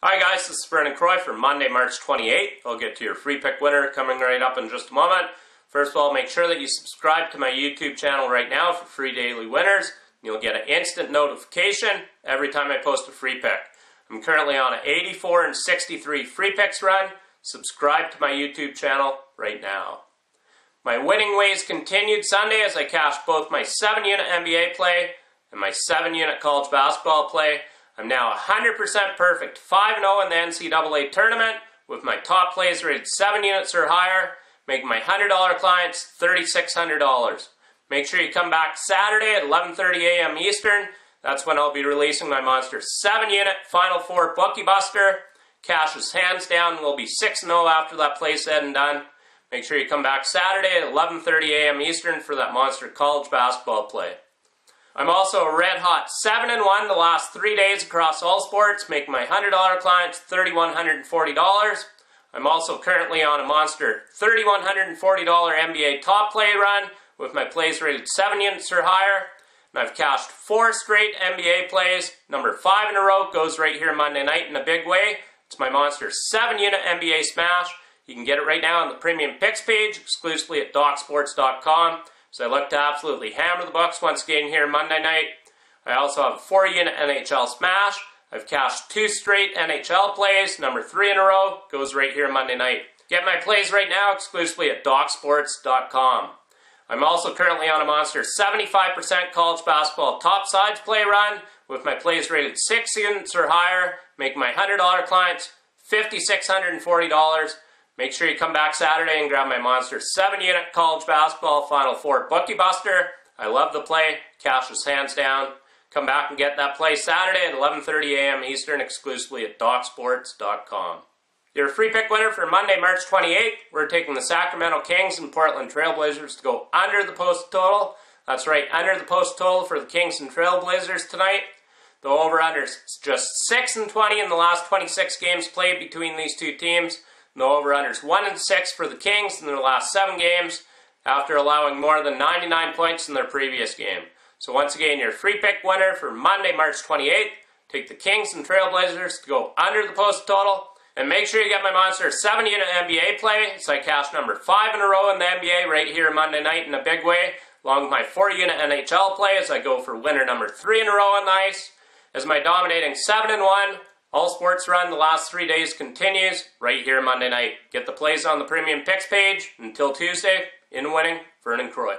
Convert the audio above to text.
Hi guys, this is Vernon Croy for Monday, March 28th. I'll get to your free pick winner coming right up in just a moment. First of all, make sure that you subscribe to my YouTube channel right now for free daily winners. You'll get an instant notification every time I post a free pick. I'm currently on an 84 and 63 free picks run. Subscribe to my YouTube channel right now. My winning ways continued Sunday as I cashed both my 7 unit NBA play and my 7 unit college basketball play. I'm now 100% perfect, 5-0 in the NCAA tournament with my top plays rated 7 units or higher, making my $100 clients $3,600. Make sure you come back Saturday at 11.30 a.m. Eastern. That's when I'll be releasing my Monster 7 unit Final Four Bookie Buster. Cash is hands down will be 6-0 after that play said and done. Make sure you come back Saturday at 11.30 a.m. Eastern for that Monster College basketball play. I'm also a red hot 7 and 1 the last three days across all sports, making my $100 clients $3,140. I'm also currently on a monster $3,140 NBA top play run with my plays rated 7 units or higher. And I've cashed four straight NBA plays. Number 5 in a row goes right here Monday night in a big way. It's my monster 7 unit NBA smash. You can get it right now on the premium picks page exclusively at DocSports.com. So I look to absolutely hammer the Bucks once again here Monday night. I also have a four-unit NHL smash. I've cashed two straight NHL plays. Number three in a row goes right here Monday night. Get my plays right now exclusively at DocSports.com. I'm also currently on a monster 75% college basketball top sides play run with my plays rated 6 units or higher, making my $100 clients $5,640. Make sure you come back Saturday and grab my Monster 7 unit college basketball Final Four Bookie Buster. I love the play. Cash is hands down. Come back and get that play Saturday at 11.30 a.m. Eastern exclusively at DocSports.com. Your free pick winner for Monday, March 28th, we're taking the Sacramento Kings and Portland Trailblazers to go under the post total. That's right, under the post total for the Kings and Trailblazers tonight. The over-under is just 6 and 20 in the last 26 games played between these two teams. No over-unders 1 and 6 for the Kings in their last 7 games after allowing more than 99 points in their previous game. So once again, your free pick winner for Monday, March 28th. Take the Kings and Trailblazers to go under the post total. And make sure you get my Monster 7 unit NBA play. It's like cash number 5 in a row in the NBA right here Monday night in a big way. Along with my 4 unit NHL play as I go for winner number 3 in a row on the ice. As my dominating 7 and 1. All sports run the last three days continues right here Monday night. Get the plays on the premium picks page. Until Tuesday, in winning, Vernon Croy.